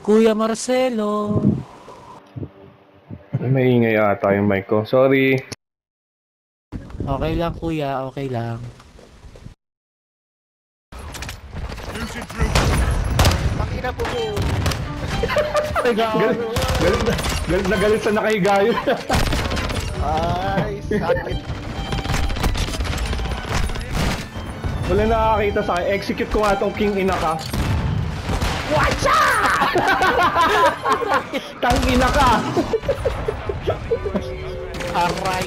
Kuya Marcelo. May ingay ata yung mic ko. Sorry. Okay lang kuya, okay lang. Pakina po po. Galit, galit, na, galit na galit sa nakahiga yun. Ay, sakit. Wala nakakita sa akin. Execute ko nga tong King Ina ka. Watcha! Tang ina ka! Aray.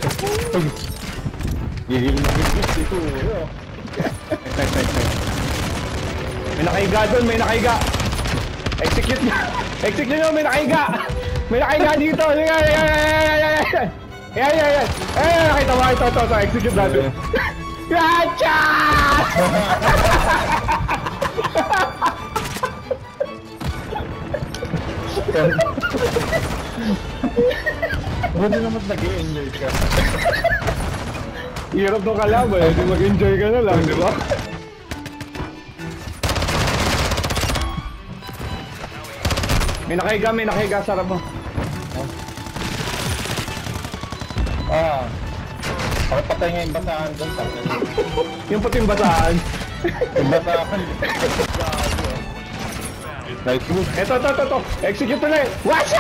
Gigil na gigil dito. May nakahiga doon, may nakahiga. Execute nyo. Execute nyo, may nakahiga. May nakahiga dito. Ayan, ayan, ayan, ayan, ayan, ayan. Ayan, ayan, ayan. Ayan, nakita mo. Ito, ito, ito. Execute natin. Gotcha! Buti naman nag-i-enjoy ka. Hirap nung kalaban. eh. Di mag-enjoy ka na lang, di ba? May nakahiga, may nakahiga sa harap mo. Ah. Pakipatay nga yung bataan doon. Yung puting bataan. Yung bataan. Nice move. Ito, ito, ito, ito. Execute ulit. Watch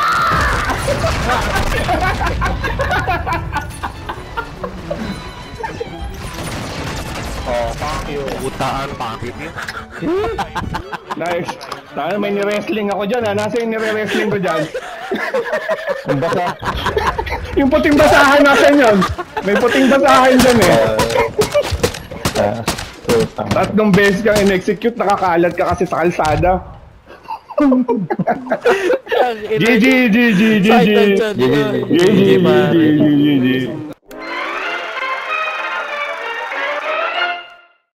Oh, thank you. Utaan, pangit yun. Nice. Sana may ni-wrestling ako dyan, ha? Nasa yung nire-wrestling ko dyan? Yung basa. Yung puting basahan natin yun. May puting basahan dyan, eh. Ah, putang. Tatlong beses kang in-execute, nakakalat ka kasi sa kalsada. GG, GG, GG. GG, GG, GG.